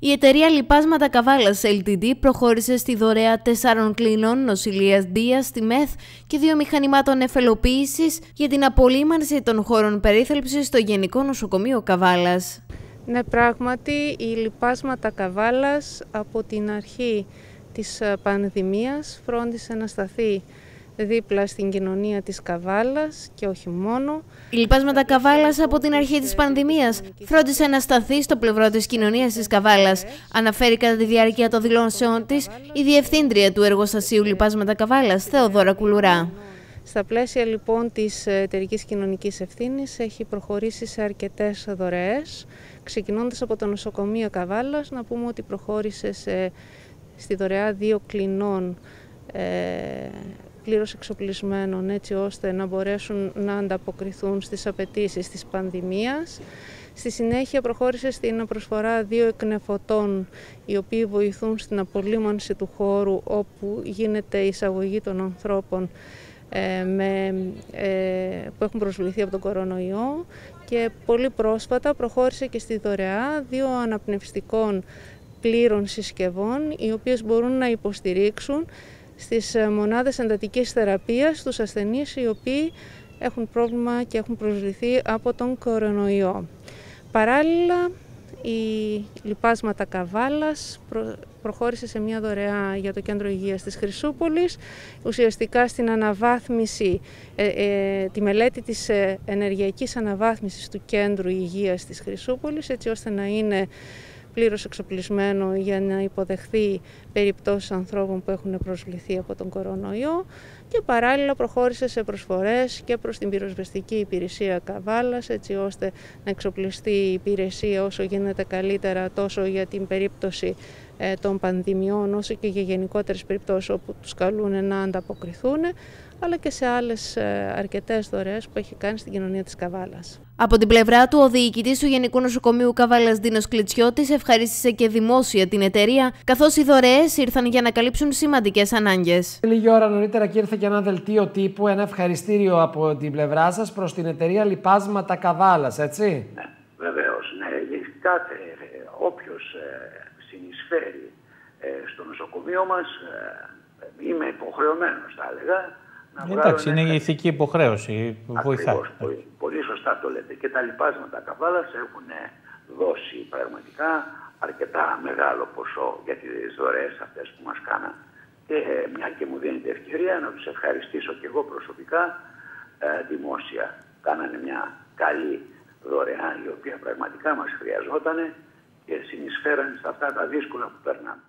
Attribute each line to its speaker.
Speaker 1: Η εταιρεία Λιπάσματα Καβάλας LTD προχώρησε στη δωρεά τεσσάρων κλινών νοσηλείας Δίας στη ΜΕΘ και δύο μηχανημάτων εφελοποίησης για την απολύμανση των χώρων περίθαλψης στο Γενικό Νοσοκομείο Καβάλας.
Speaker 2: Ναι, πράγματι, οι Λιπάσματα Καβάλας από την αρχή της πανδημίας φρόντισε να σταθεί δίπλα στην κοινωνία της Καβάλας και όχι μόνο.
Speaker 1: Η Λιπάσματα Καβάλας από την αρχή της πανδημίας φρόντισε να σταθεί στο πλευρό της κοινωνίας της Καβάλας. Αναφέρει κατά τη διάρκεια των δηλώσεών της η Διευθύντρια του Εργοστασίου Λιπάσματα Καβάλας, Θεοδόρα Κουλουρά.
Speaker 2: Στα πλαίσια λοιπόν της εταιρικής κοινωνικής ευθύνης έχει προχωρήσει σε αρκετές δωρεές, ξεκινώντας από το νοσοκομείο Καβάλας, να πούμε ότι προχώρησε σε, στη δωρεά δύο κλινών ε, πλήρως εξοπλισμένων έτσι ώστε να μπορέσουν να ανταποκριθούν στις απαιτήσεις της πανδημίας. Στη συνέχεια προχώρησε στην προσφορά δύο εκνεφωτών οι οποίοι βοηθούν στην απολύμανση του χώρου όπου γίνεται η εισαγωγή των ανθρώπων ε, με, ε, που έχουν προσβληθεί από τον κορονοϊό και πολύ πρόσφατα προχώρησε και στη δωρεά δύο αναπνευστικών πλήρων συσκευών οι οποίες μπορούν να υποστηρίξουν στις ε, μονάδες εντατικής θεραπείας στους ασθενείς οι οποίοι έχουν πρόβλημα και έχουν προσβληθεί από τον κορονοϊό. Παράλληλα, η Λιπάσματα Καβάλας προχώρησε σε μια δωρεά για το Κέντρο Υγείας της Χρυσούπολης, ουσιαστικά στην αναβάθμιση, ε, ε, τη μελέτη της ενεργειακής αναβάθμισης του Κέντρου Υγείας της Χρυσούπολης, έτσι ώστε να είναι πλήρως εξοπλισμένο για να υποδεχθεί περιπτώσεις ανθρώπων που έχουν προσβληθεί από τον κορονοϊό και παράλληλα προχώρησε σε προσφορές και προς την πυροσβεστική υπηρεσία Καβάλας έτσι ώστε να εξοπλιστεί η υπηρεσία όσο γίνεται καλύτερα τόσο για την περίπτωση ε, των πανδημιών όσο και για γενικότερες περιπτώσεις όπου τους καλούν να ανταποκριθούν αλλά και σε άλλες ε, αρκετές δωρεές που έχει κάνει στην κοινωνία της Καβάλας.
Speaker 1: Από την πλευρά του, ο διοικητής του Γενικού Νοσοκομείου Καβάλας Δίνο Κλιτσιώτης ευχαρίστησε και δημόσια την εταιρεία, καθώς οι δωρεές ήρθαν για να καλύψουν σημαντικές ανάγκες.
Speaker 3: Λίγη ώρα νωρίτερα και ήρθε και ένα δελτίο τύπου, ένα ευχαριστήριο από την πλευρά σας προς την εταιρεία Λιπάσματα Καβάλας, έτσι;
Speaker 4: Ναι, βεβαίως. Ναι. Κάθε όποιος ε, συνεισφέρει ε, στο νοσοκομείο μας, ε, είμαι υποχρεωμένος, θα έλεγα,
Speaker 5: Εντάξει, είναι η ηθική υποχρέωση που βοηθάει.
Speaker 4: Πολύ, πολύ σωστά το λέτε. Και τα λοιπάσματα καβάλας έχουν δώσει πραγματικά αρκετά μεγάλο ποσό για τις δωρεές αυτές που μας κάναν. Και μια και μου δίνεται ευκαιρία να τους ευχαριστήσω και εγώ προσωπικά ε, δημόσια. Κάνανε μια καλή δωρεά η οποία πραγματικά μας χρειαζόταν και συνεισφέραν σε αυτά τα δύσκολα που περνάμε.